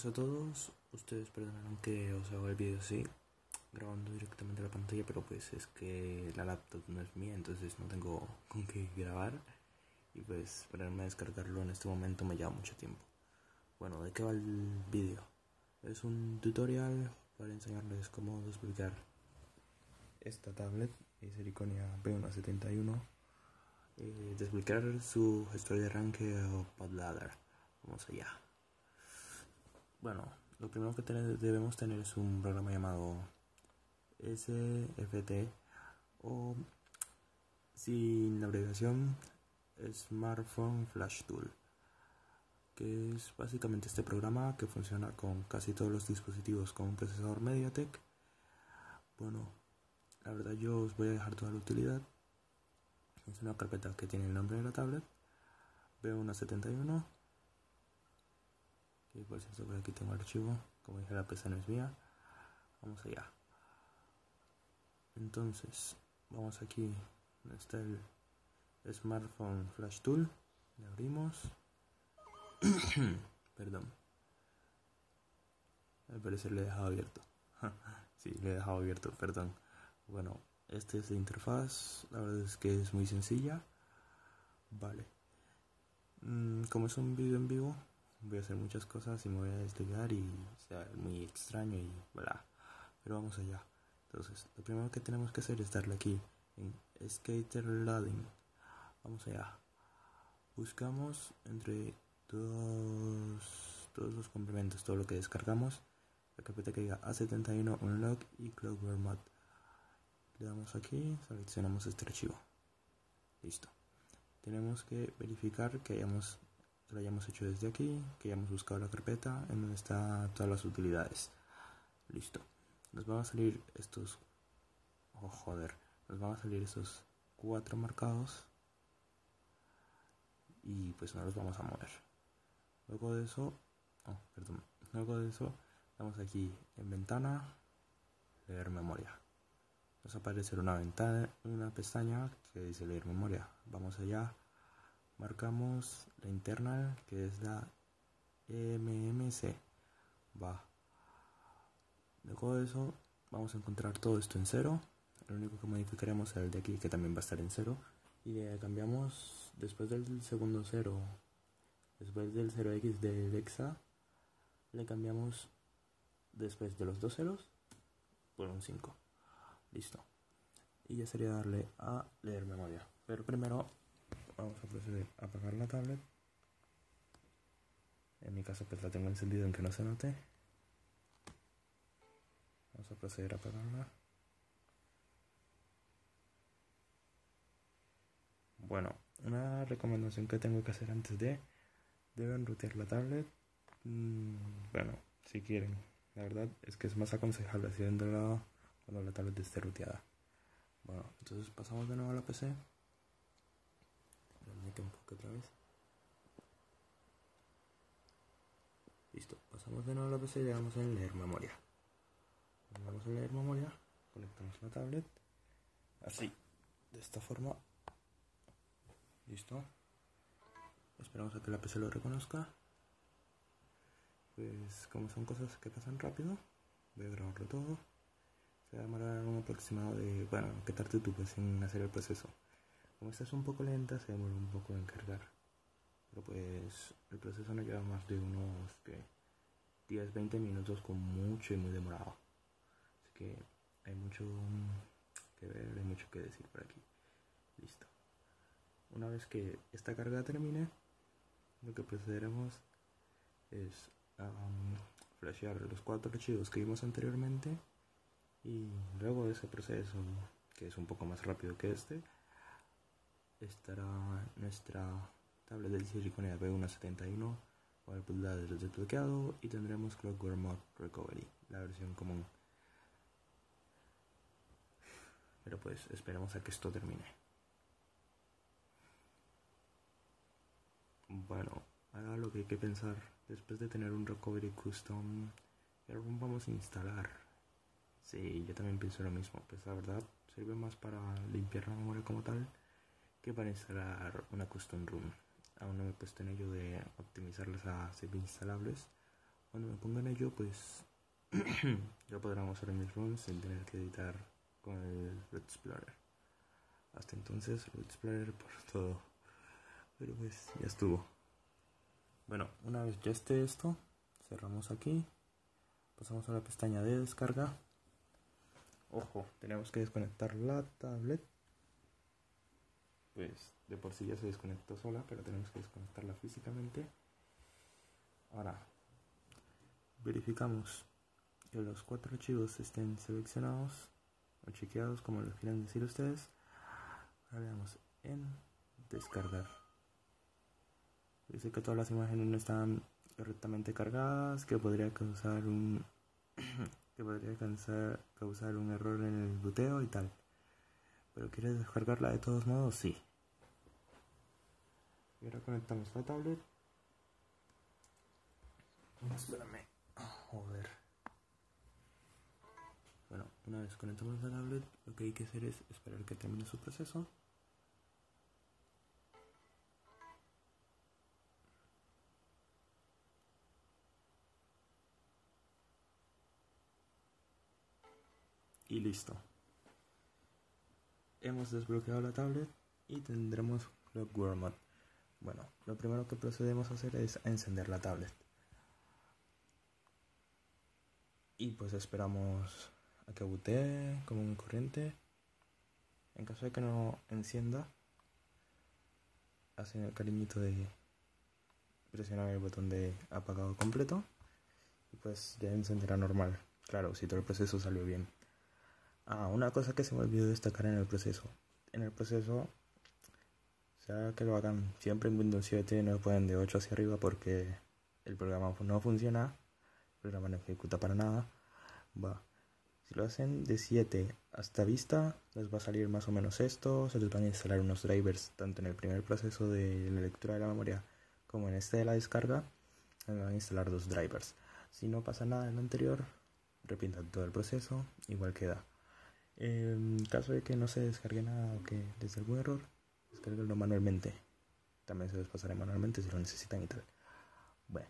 Hola a todos, ustedes perdonarán que os haga el vídeo así, grabando directamente la pantalla, pero pues es que la laptop no es mía, entonces no tengo con qué grabar y pues ponerme a descargarlo en este momento me lleva mucho tiempo. Bueno, ¿de qué va el vídeo? Es un tutorial para enseñarles cómo desbloquear esta tablet, es Ericonia B171, eh, desbloquear su gestor de arranque o podladder. Vamos allá. Bueno, lo primero que debemos tener es un programa llamado SFT o sin abreviación Smartphone Flash Tool que es básicamente este programa que funciona con casi todos los dispositivos con un procesador MediaTek. Bueno, la verdad yo os voy a dejar toda la utilidad. Es una carpeta que tiene el nombre de la tablet, B171 y por cierto por aquí tengo el archivo. Como dije la PC no es mía. Vamos allá. Entonces vamos aquí está el smartphone flash tool. Le abrimos. Perdón. Al parecer le he dejado abierto. Sí le he dejado abierto perdón. Bueno esta es la interfaz. La verdad es que es muy sencilla. Vale. Mm, como es un vídeo en vivo voy a hacer muchas cosas y me voy a desligar y sea muy extraño y bla. Pero vamos allá. Entonces, lo primero que tenemos que hacer es darle aquí en Skater Loading. Vamos allá. Buscamos entre todos, todos los complementos, todo lo que descargamos, la carpeta que diga A71 Unlock y Cloudware Mod. Le damos aquí, seleccionamos este archivo. Listo. Tenemos que verificar que hayamos lo hayamos hecho desde aquí, que hayamos buscado la carpeta en donde están todas las utilidades. Listo. Nos van a salir estos... Oh, joder. Nos van a salir estos cuatro marcados. Y pues no los vamos a mover. Luego de eso... Oh, perdón. Luego de eso, vamos aquí en ventana, leer memoria. Nos aparecerá una ventana, una pestaña que dice leer memoria. Vamos allá marcamos la internal que es la MMC va. Luego de eso vamos a encontrar todo esto en cero. Lo único que modificaremos es el de aquí que también va a estar en cero. Y le cambiamos después del segundo cero después del 0x del hexa le cambiamos después de los dos ceros por un 5 listo. Y ya sería darle a leer memoria. Pero primero vamos a proceder a apagar la tablet. En mi caso pues la tengo encendida aunque no se note. Vamos a proceder a apagarla. Bueno una recomendación que tengo que hacer antes de deben rutear la tablet. Mm, bueno si quieren. La verdad es que es más aconsejable haciéndolo cuando la tablet esté ruteada. Bueno entonces pasamos de nuevo a la pc un poco otra vez. Listo, pasamos de nuevo a la PC y le damos en leer memoria. Vamos a leer memoria, conectamos la tablet, así, de esta forma. Listo. Esperamos a que la PC lo reconozca. Pues como son cosas que pasan rápido, voy a grabarlo todo. Se va a demorar un aproximado de, bueno, que tarde tú pues en hacer el proceso. Como esta es un poco lenta, se demora un poco en cargar. Pero pues el proceso no lleva más de unos 10-20 minutos con mucho y muy demorado. Así que hay mucho que ver, hay mucho que decir por aquí. Listo. Una vez que esta carga termine, lo que procederemos es um, flashear los cuatro archivos que vimos anteriormente y luego ese proceso, que es un poco más rápido que este, estará nuestra tablet del Siriconia B171 con el pulsador desbloqueado y tendremos Clockwork Mod Recovery, la versión común. Pero pues esperemos a que esto termine. Bueno, ahora lo que hay que pensar, después de tener un Recovery Custom, ¿qué vamos a instalar? Sí, yo también pienso lo mismo, pues la verdad sirve más para limpiar la memoria como tal que instalar una custom room. Aún no me he puesto en ello de optimizarlas a ser instalables, cuando me ponga en ello, pues ya podrán usar mis runs sin tener que editar con el Red Explorer. Hasta entonces, Red Explorer por todo. Pero pues ya estuvo. Bueno, una vez ya esté esto, cerramos aquí. Pasamos a la pestaña de descarga. Ojo, tenemos que desconectar la tablet. Pues de por sí ya se desconectó sola, pero tenemos que desconectarla físicamente. Ahora, verificamos que los cuatro archivos estén seleccionados o chequeados como lo quieran decir ustedes. Ahora le damos en descargar. Dice que todas las imágenes no están correctamente cargadas, que podría causar un que podría causar, causar un error en el boteo y tal. Pero ¿quieres descargarla de todos modos? Sí. Y ahora conectamos la tablet. Espérame. Joder. Bueno, una vez conectamos la tablet, lo que hay que hacer es esperar que termine su proceso. Y listo. Hemos desbloqueado la tablet y tendremos Clockwork Mod. Bueno, lo primero que procedemos a hacer es encender la tablet. Y pues esperamos a que botee como un corriente. En caso de que no encienda, hacen el cariñito de presionar el botón de apagado completo y pues ya encenderá normal. Claro, si todo el proceso salió bien. Ah, una cosa que se me olvidó destacar en el proceso. En el proceso, sea que lo hagan siempre en Windows 7, no pueden de 8 hacia arriba porque el programa no funciona, el programa no ejecuta para nada. Va. Si lo hacen de 7 hasta vista, les va a salir más o menos esto. Se les van a instalar unos drivers, tanto en el primer proceso de la lectura de la memoria como en este de la descarga. Se van a instalar dos drivers. Si no pasa nada en lo anterior, repitan todo el proceso, igual queda. En caso de que no se descargue nada o que les dé algún error, descarguenlo manualmente. También se les pasará manualmente si lo necesitan y tal. Bueno,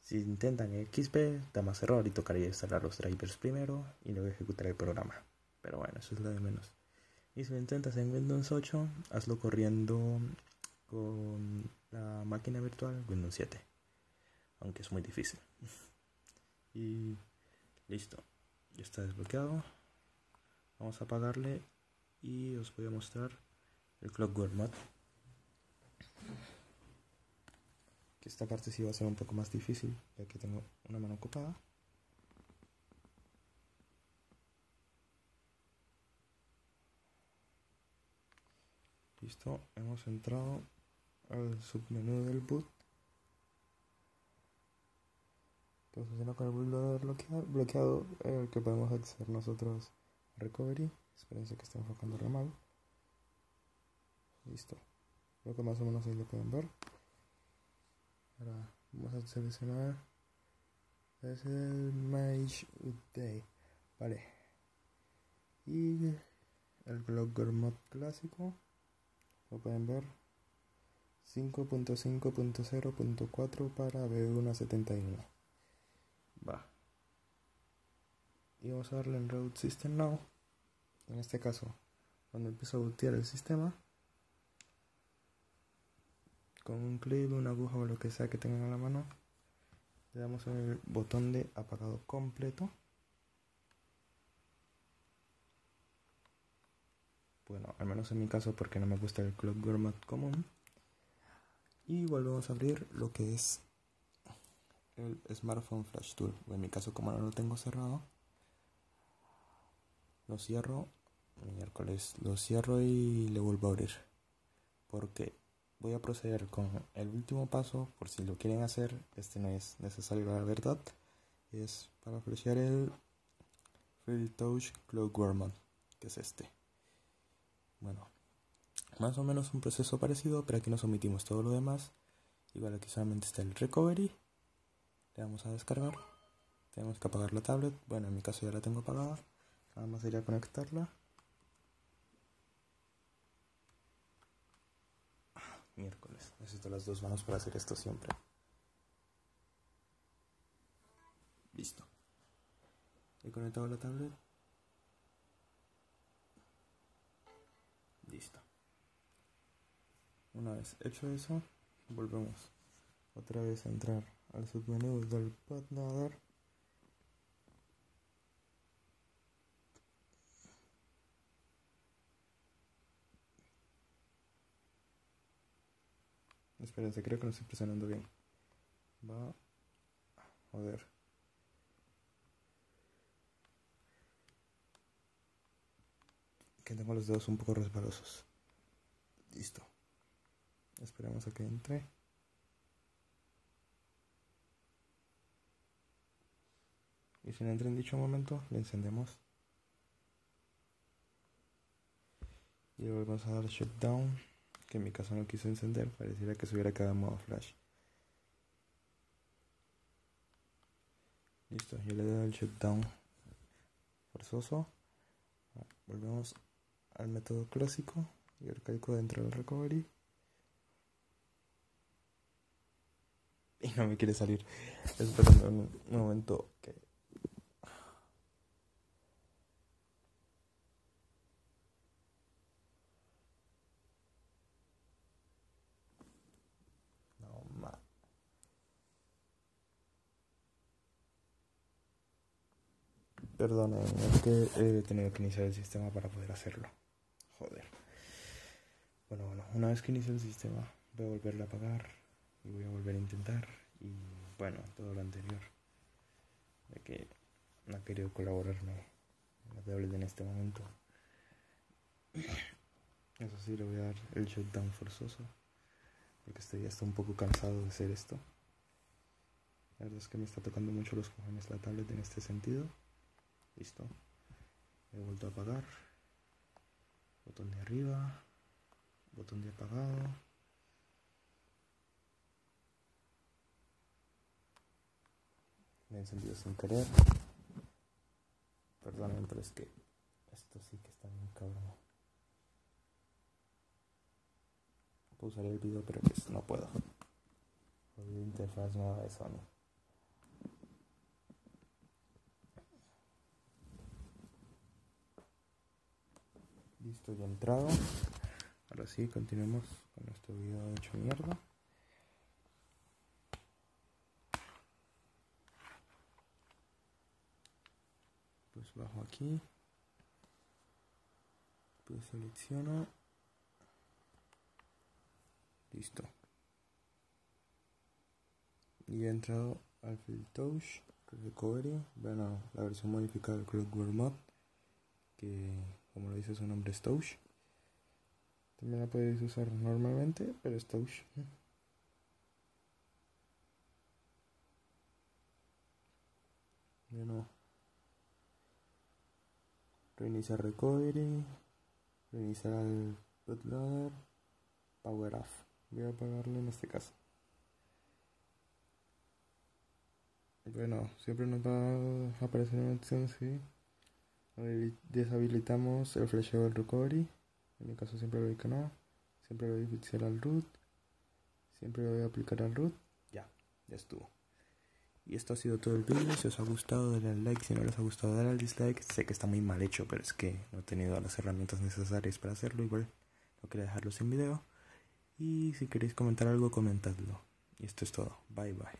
si intentan XP, da más error y tocaría instalar los drivers primero y luego ejecutar el programa. Pero bueno, eso es lo de menos. Y si lo intentas en Windows 8, hazlo corriendo con la máquina virtual Windows 7. Aunque es muy difícil. y listo. Ya está desbloqueado vamos a apagarle y os voy a mostrar el Clockwork Mod que esta parte sí va a ser un poco más difícil ya que tengo una mano ocupada. Listo hemos entrado al submenú del boot. Entonces con el bootloader bloqueado, el que podemos acceder nosotros recovery. Espérense que está enfocando re mal listo. Creo que más o menos ahí lo pueden ver. Ahora vamos a seleccionar. Es el Mage Day. Vale. Y el Blogger Mod clásico. Lo pueden ver. 5.5.0.4 para B171 va. Y vamos a darle en Root System Now. En este caso, cuando empiezo a bootear el sistema, con un clip, una aguja o lo que sea que tengan a la mano, le damos el botón de apagado completo. Bueno, al menos en mi caso porque no me gusta el Clock Gourmet común. Y volvemos a abrir lo que es el Smartphone Flash Tool. En mi caso como no lo tengo cerrado, lo cierro miércoles lo cierro y le vuelvo a abrir porque voy a proceder con el último paso por si lo quieren hacer este no es necesario la verdad es para flashear el Free Touch Warman que es este. Bueno más o menos un proceso parecido pero aquí nos omitimos todo lo demás. Igual aquí solamente está el recovery. Le damos a descargar. Tenemos que apagar la tablet. Bueno en mi caso ya la tengo apagada. Nada más sería conectarla. Miércoles. Necesito las dos manos para hacer esto siempre. Listo. He conectado la tablet. Listo. Una vez hecho eso, volvemos otra vez a entrar al submenú del Padnadar. Espérense, creo que no estoy presionando bien. Va. Joder. Que tengo los dedos un poco resbalosos. Listo. Esperemos a que entre. Y si no entra en dicho momento, le encendemos. Y volvemos a dar shutdown. Que en mi caso no quiso encender. Pareciera que se hubiera quedado en modo flash. Listo, yo le doy el shutdown forzoso. Volvemos al método clásico y arcaico dentro del recovery. Y no me quiere salir. Esperando un momento que Perdón, es que he tenido que iniciar el sistema para poder hacerlo. Joder. Bueno, bueno, una vez que inicie el sistema, voy a volverlo a apagar y voy a volver a intentar. Y bueno, todo lo anterior. De que no ha querido colaborarme la tablet en este momento. Eso sí, le voy a dar el shutdown forzoso. Porque estoy ya está un poco cansado de hacer esto. La verdad es que me está tocando mucho los cojones la tablet en este sentido. Listo. He vuelto a apagar. Botón de arriba. Botón de apagado. Me he encendido sin querer. Perdonen, pero es que esto sí que está muy cabrón. Puedo el video, pero pues no puedo. La interfaz nueva de Sony. Listo, ya entrado. Ahora sí, continuemos con nuestro video hecho mierda. Pues bajo aquí. Pues selecciono. Listo. Y he entrado al Field Recovery. Bueno, la versión modificada del Clockwork Mod. Que como lo dice su nombre es Touch. También la puedes usar normalmente, pero es Touch. Bueno. Reiniciar recovery. Reiniciar el bootloader. Power off. Voy a apagarlo en este caso. Bueno, siempre nos va a aparecer una opción así deshabilitamos el flasheo del recovery. En mi caso siempre lo doy que no. Siempre lo doy oficial al root. Siempre lo voy a aplicar al root. Ya, ya estuvo. Y esto ha sido todo el vídeo. Si os ha gustado, denle al like. Si no les ha gustado, dale al dislike. Sé que está muy mal hecho, pero es que no he tenido las herramientas necesarias para hacerlo. Igual no quería dejarlo sin video. Y si queréis comentar algo, comentadlo. Y esto es todo. Bye bye.